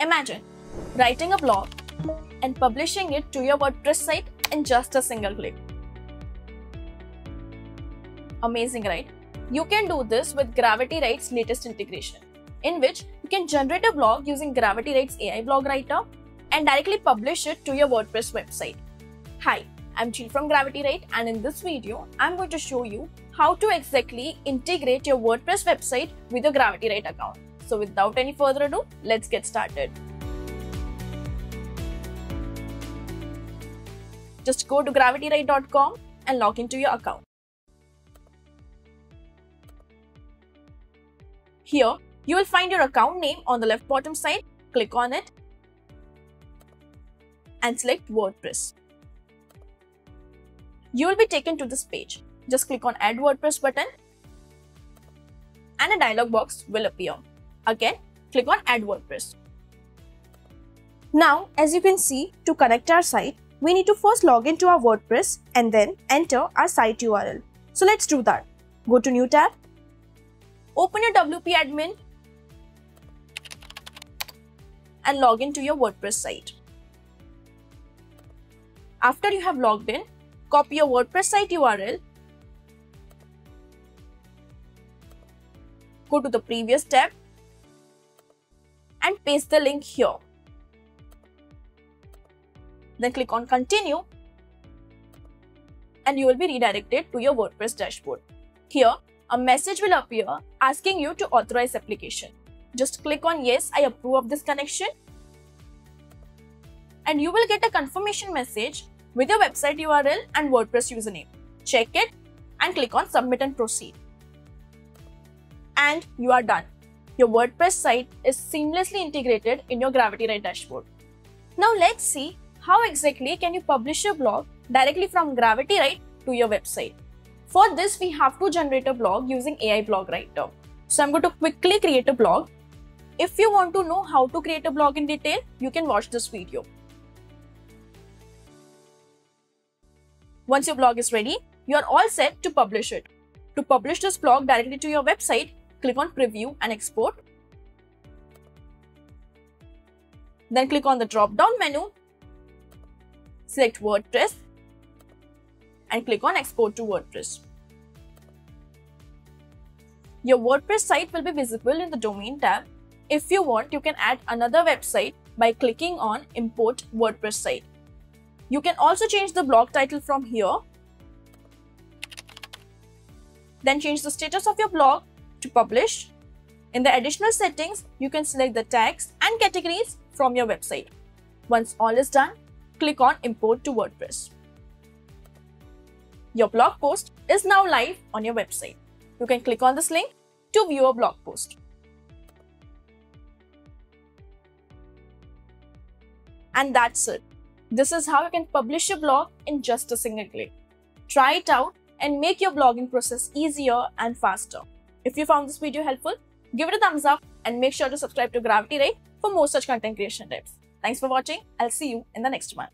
Imagine writing a blog and publishing it to your WordPress site in just a single click. Amazing, right? You can do this with GravityWrite's latest integration, in which you can generate a blog using GravityWrite's AI blog writer and directly publish it to your WordPress website. Hi, I'm Jill from GravityWrite and in this video, I'm going to show you how to exactly integrate your WordPress website with your GravityWrite account. So without any further ado, let's get started. Just go to gravitywrite.com and log into your account. Here, you will find your account name on the left bottom side. Click on it and select WordPress. You will be taken to this page. Just click on Add WordPress button and a dialog box will appear. Again, click on Add WordPress. Now, as you can see, to connect our site, we need to first log into our WordPress and then enter our site URL. So let's do that. Go to New tab, open your WP admin and log into your WordPress site. After you have logged in, copy your WordPress site URL, go to the previous tab and paste the link here. Then click on continue and you will be redirected to your WordPress dashboard. Here, a message will appear asking you to authorize application. Just click on yes, I approve of this connection and you will get a confirmation message with your website URL and WordPress username. Check it and click on submit and proceed. And you are done. Your WordPress site is seamlessly integrated in your GravityWrite dashboard. Now let's see how exactly can you publish your blog directly from GravityWrite to your website. For this, we have to generate a blog using AI Blog Writer. So I'm going to quickly create a blog. If you want to know how to create a blog in detail, you can watch this video. Once your blog is ready, you are all set to publish it. To publish this blog directly to your website, click on Preview and Export. Then click on the drop-down menu, select WordPress and click on Export to WordPress. Your WordPress site will be visible in the Domain tab. If you want, you can add another website by clicking on Import WordPress site. You can also change the blog title from here. Then change the status of your blog to publish. In the additional settings, you can select the tags and categories from your website. Once all is done, click on Import to WordPress. Your blog post is now live on your website. You can click on this link to view a blog post. And that's it. This is how you can publish your blog in just a single click. Try it out and make your blogging process easier and faster. If you found this video helpful, give it a thumbs up and make sure to subscribe to GravityWrite for more such content creation tips. Thanks for watching. I'll see you in the next one.